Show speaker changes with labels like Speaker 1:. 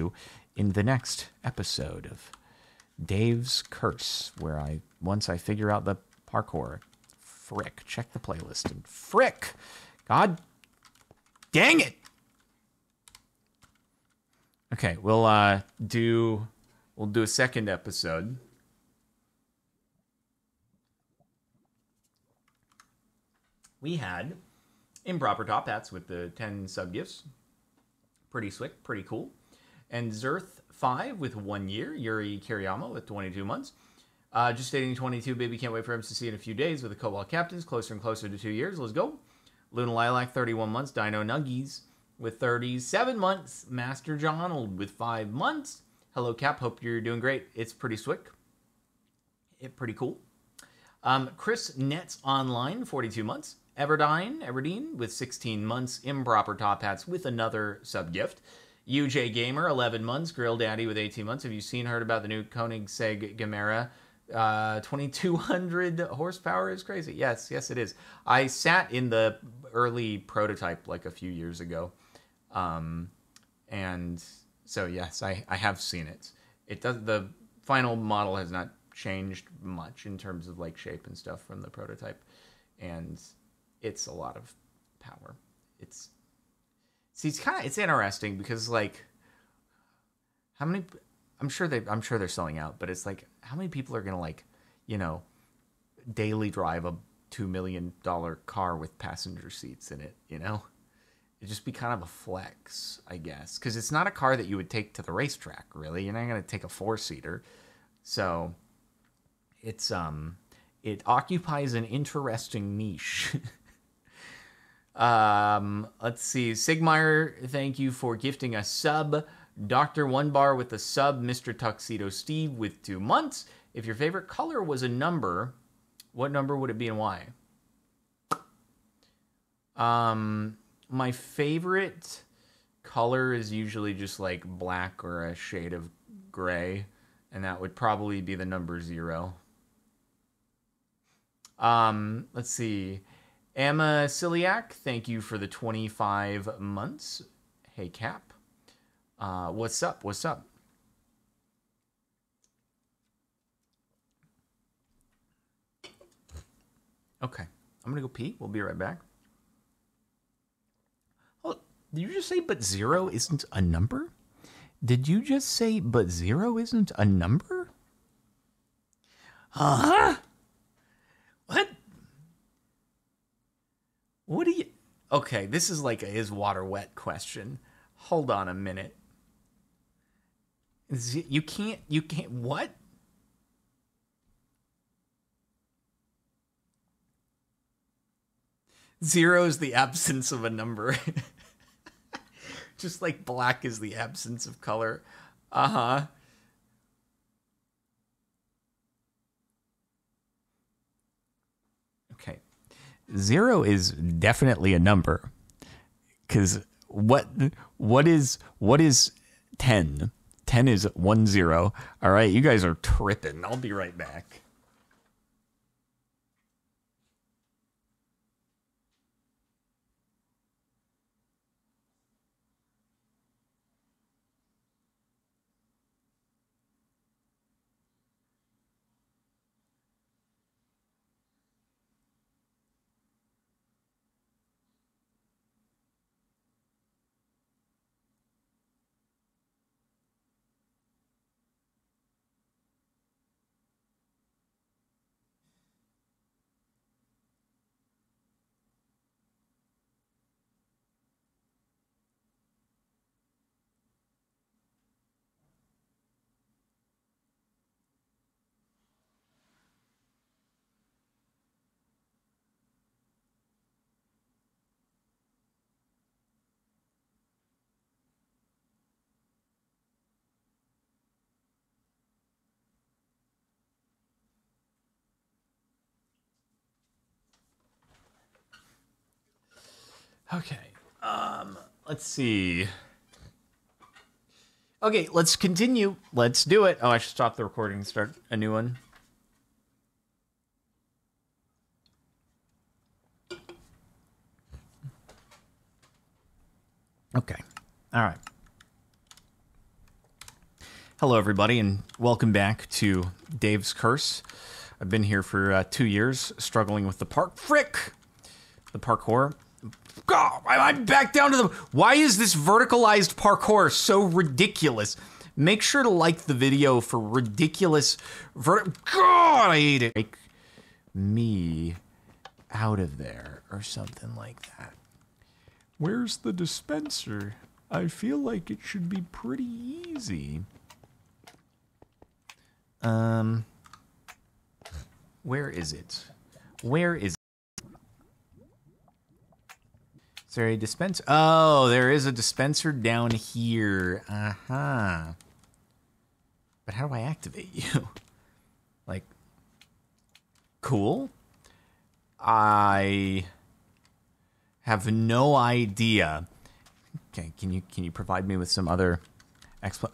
Speaker 1: you in the next episode of Dave's Curse, where I once I figure out the parkour, frick, check the playlist and frick, God, dang it. Okay, we'll uh do we'll do a second episode. We had improper top hats with the 10 sub gifts. Pretty slick, pretty cool. And Zerth 5 with one year. Yuri Kiriyama with 22 months. Uh, just stating 22, baby, can't wait for him to see in a few days with the Cobalt Captains. Closer and closer to two years. Let's go. Luna Lilac, 31 months. Dino Nuggies with 37 months. Master John with 5 months. Hello, Cap. Hope you're doing great. It's pretty slick. It pretty cool. Um, Chris Nets Online, 42 months. Everdine, Everdeen with 16 months. Improper Top Hats with another sub gift. UJ Gamer, 11 months. Grill Daddy with 18 months. Have you seen, heard about the new Koenigsegg Gemera? Uh, 2200 horsepower is crazy. Yes, yes, it is. I sat in the early prototype like a few years ago. Um, and so, yes, I, I have seen it. It does, the final model has not changed much in terms of like shape and stuff from the prototype. And it's a lot of power. It's see, it's kind of it's interesting because like how many? I'm sure they I'm sure they're selling out, but it's like how many people are gonna like you know daily drive a two million dollar car with passenger seats in it? You know, it'd just be kind of a flex, I guess, because it's not a car that you would take to the racetrack. Really, you're not gonna take a four seater, so it's um it occupies an interesting niche. Um, let's see. Sigmire, thank you for gifting a sub. Dr. One Bar with a sub. Mr. Tuxedo Steve with two months. If your favorite color was a number, what number would it be and why? Um, my favorite color is usually just like black or a shade of gray, and that would probably be the number zero. Um, let's see. Emma Ciliac, thank you for the 25 months. Hey, Cap. Uh, what's up? What's up? Okay. I'm going to go pee. We'll be right back. Oh, did you just say but zero isn't a number? Did you just say but zero isn't a number? Huh? What? What do you? Okay, this is like a is water wet question. Hold on a minute. You can't. You can't. What? Zero is the absence of a number. Just like black is the absence of color. Uh huh. Okay. Zero is definitely a number. Cause what what is what is ten? Ten is one zero. All right, you guys are tripping. I'll be right back. Okay. Um, let's see. Okay, let's continue. Let's do it. Oh, I should stop the recording and start a new one. Okay. All right. Hello, everybody, and welcome back to Dave's Curse. I've been here for uh, two years, struggling with the park. Frick! The parkour. God, I'm back down to the. Why is this verticalized parkour so ridiculous? Make sure to like the video for ridiculous. Vert- God, I hate it. Take me out of there or something like that. Where's the dispenser? I feel like it should be pretty easy. Um, where is it? Where is Is there a dispenser? Oh, there is a dispenser down here. Uh huh. But how do I activate you? like, cool. I have no idea. Okay, can you can you provide me with some other explanation?